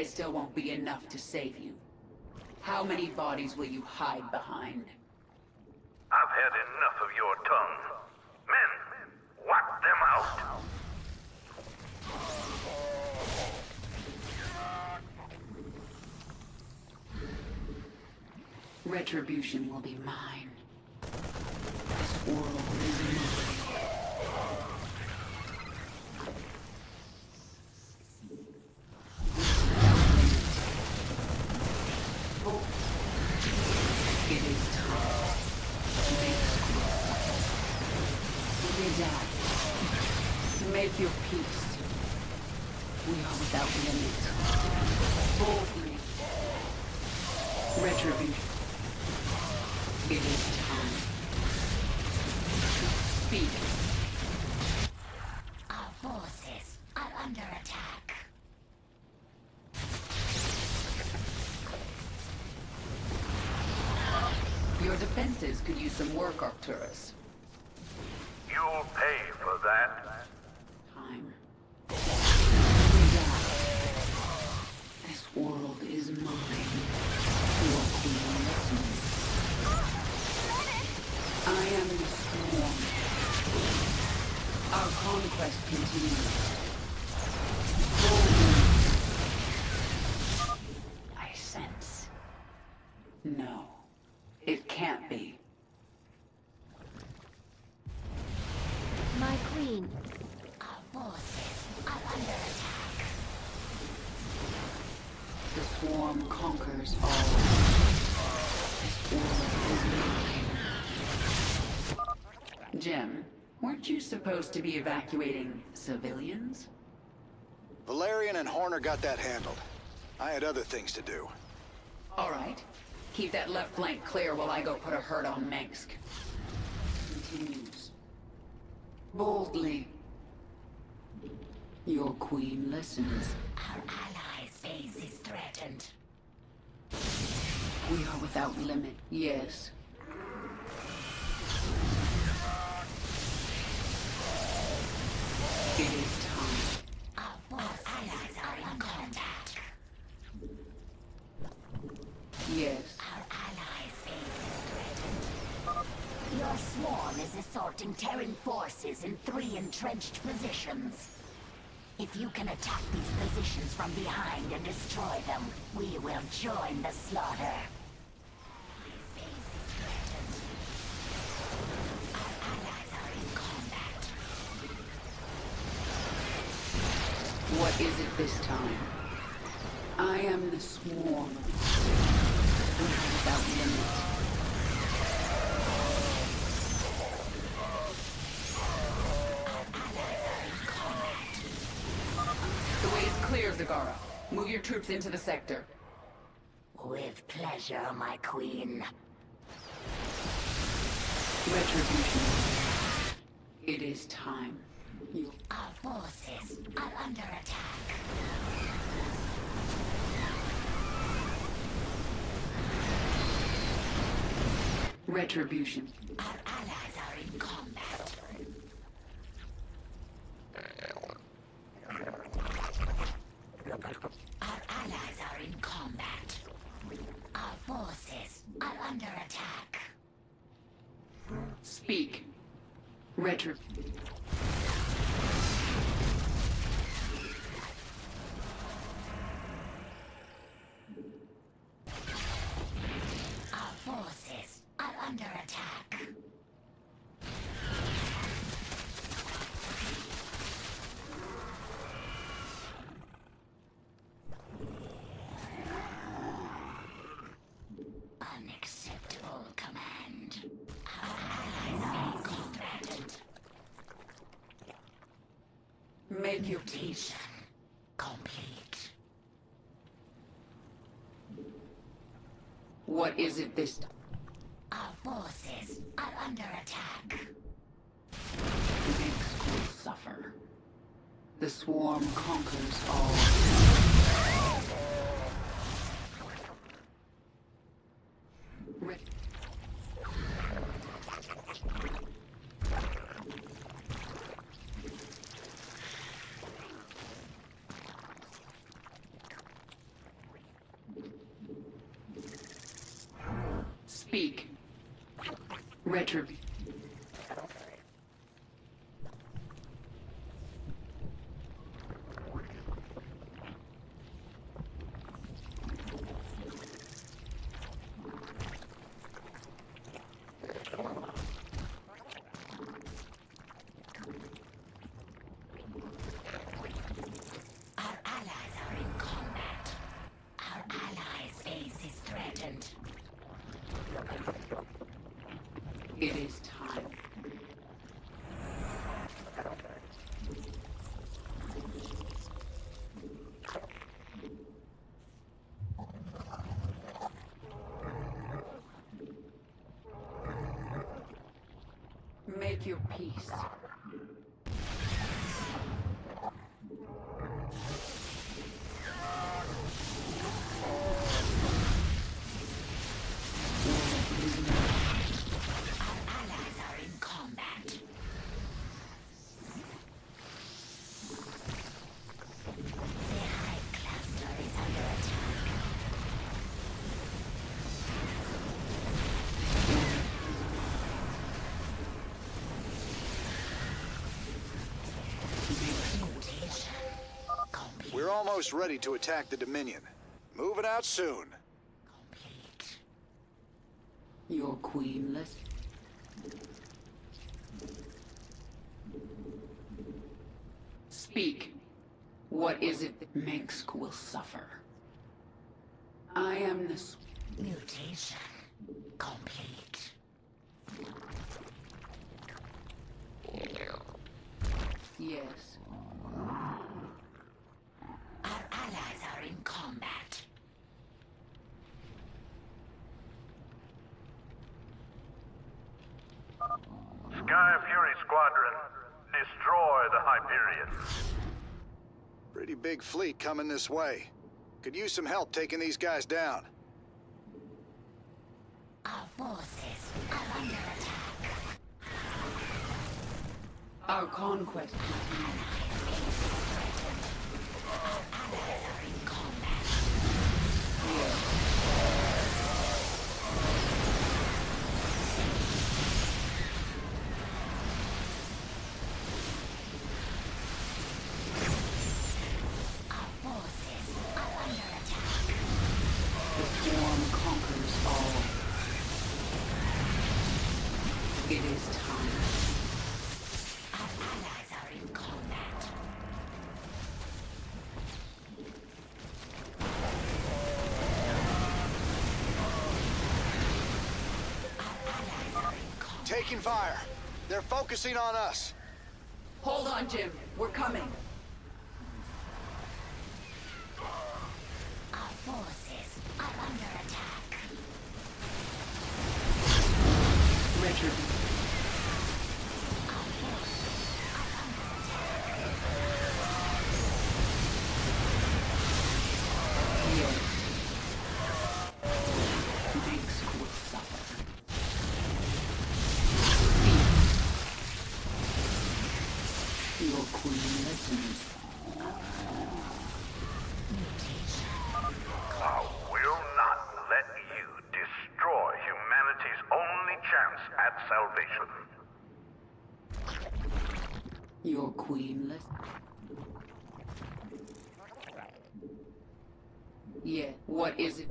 there still won't be enough to save you. How many bodies will you hide behind? I've had enough of your tongue. Men, wipe them out. Retribution will be mine. This world is mine. Adapt. Make your peace. We are without limit. Boldly. Retribution. It is time. Speak. Our forces are under attack. Your defenses could use some work, Arcturus. For that. Time. This world is mine. I am the storm. Our conquest continues. Boldly. I sense. No. It can't be. My queen. Our forces are under attack. Conquers all. This world is mine. Jim, weren't you supposed to be evacuating civilians? Valerian and Horner got that handled. I had other things to do. All right. Keep that left flank clear while I go put a hurt on Mengsk. Continues. Boldly. Your queen listens. Our allies' base is threatened. We are without limit, yes. It is time. Our allies are in contact. Yes. Our allies' is threatened. Your swarm is assaulting Terran forces in three entrenched positions. If you can attack these positions from behind and destroy them, we will join the slaughter. What is it this time? I am the swarm. Without limit. The way is clear, Zagara. Move your troops into the sector. With pleasure, my queen. Retribution. It is time. Our forces are under attack. Retribution. Our allies are in combat. Our allies are in combat. Our forces are under attack. Speak. Retri... Our forces are under attack. Unacceptable command. Our allies are threatened. Make. Mutation complete. What is it this time? Our forces are under attack. The Mengsk will suffer. The swarm conquers all. Speak. Retrib. Our allies are in combat. Our allies' base is threatened. It is time. Make your peace. Almost ready to attack the Dominion. Moving out soon. complete. You're queenless. Speak. What is it that Mengsk will suffer? I am the... Mutation complete. Yes. Our allies are in combat. Sky Fury Squadron, destroy the Hyperion. Pretty big fleet coming this way. Could use some help taking these guys down. Our forces are under attack. Our conquest continues. Taking fire. They're focusing on us. Hold on, Jim. We're coming. Your queen. Yeah, what is it?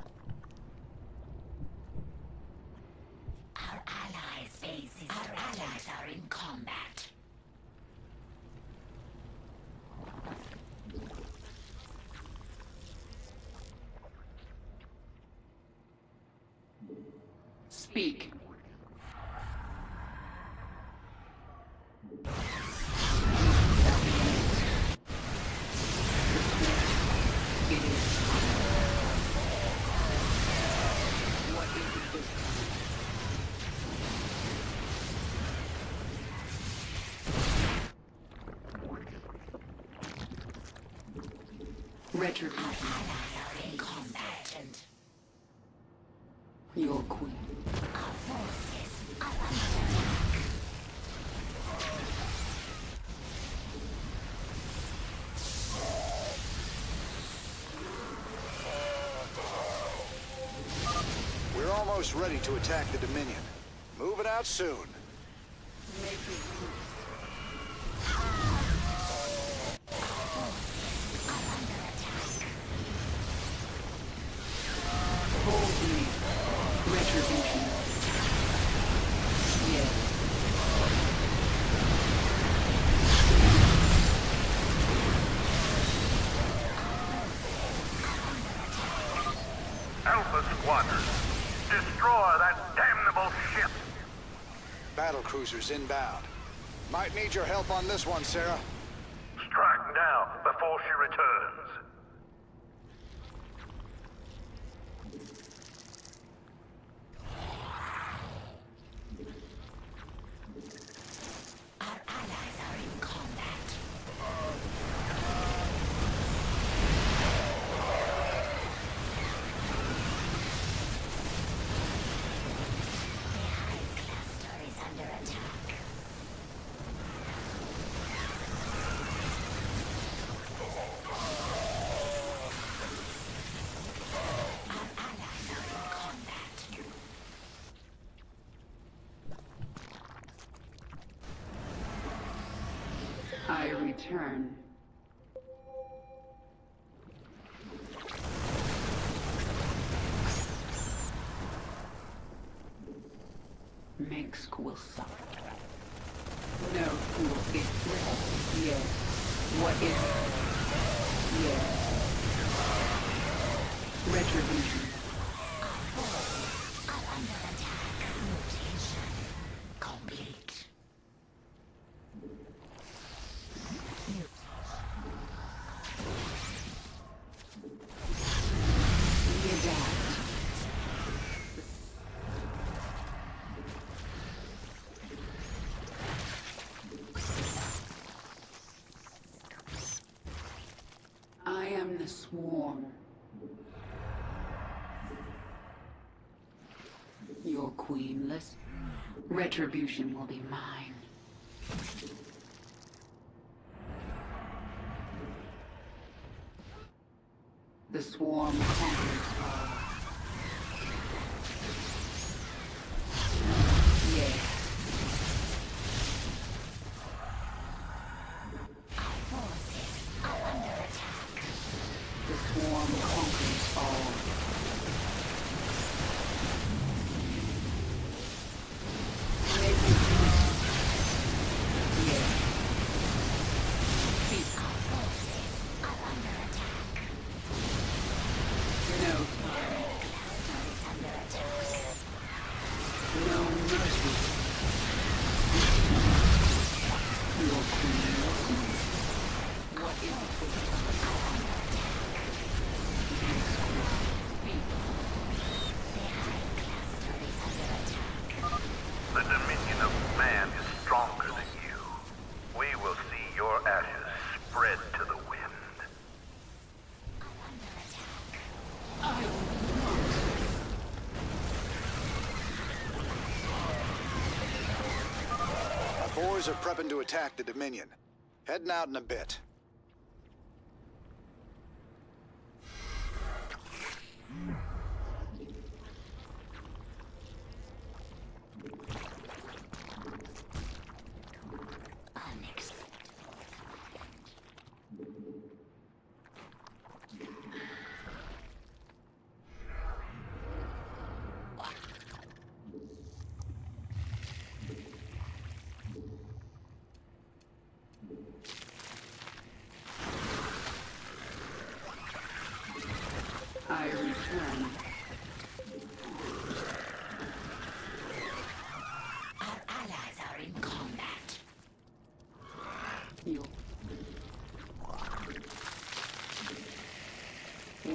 Our allies' bases. Our allies are in combat. Speak. Our your queen. Our forces. We're almost ready to attack the Dominion. Move it out soon. cruisers inbound. Might need your help on this one, Sarah. I return. Mengsk will suffer. No fool is ready. Yes. What is it? Yes. Retribution. queenless, retribution will be mine. The swarm. Boys are prepping to attack the Dominion. Heading out in a bit.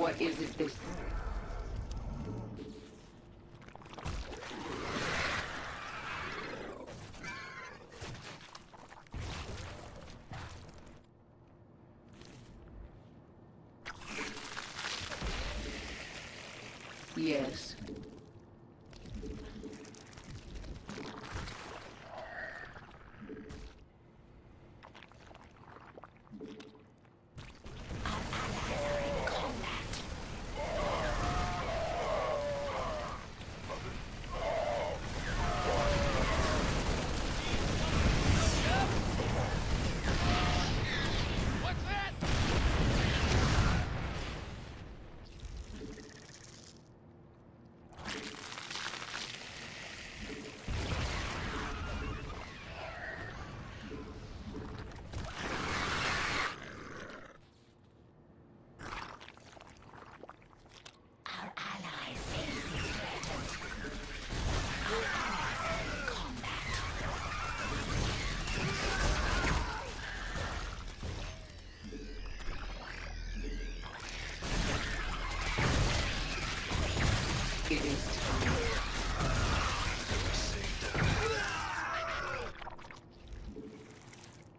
what is it this time? Yes.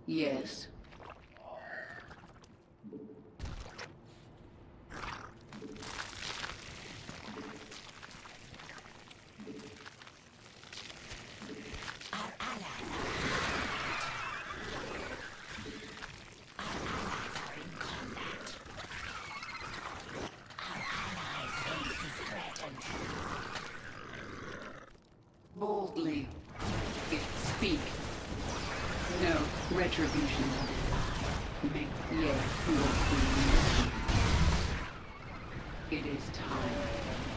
Yes. Our allies are Our allies are in combat. Our allies' base is threatened. Boldly. Speak. No retribution. Make yes, your. It is time.